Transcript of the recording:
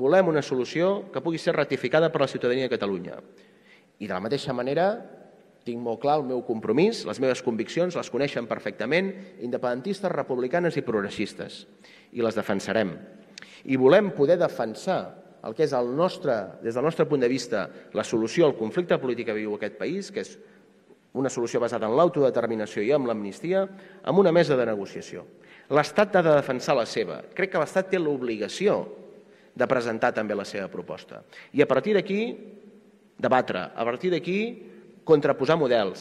Volem una solució que pugui ser ratificada per la ciutadania de Catalunya. I de la mateixa manera tinc molt clar el meu compromís, les meves conviccions, les coneixen perfectament, independentistes, republicanes i progressistes, i les defensarem. I volem poder defensar el que és el nostre, des del nostre punt de vista la solució al conflicte polític que viu aquest país, que és una solució basada en l'autodeterminació i en l'amnistia, amb una mesa de negociació. L'Estat ha de defensar la seva. Crec que l'Estat té l'obligació de presentar també la seva proposta. I a partir d'aquí, debatre. A partir d'aquí, contraposar models.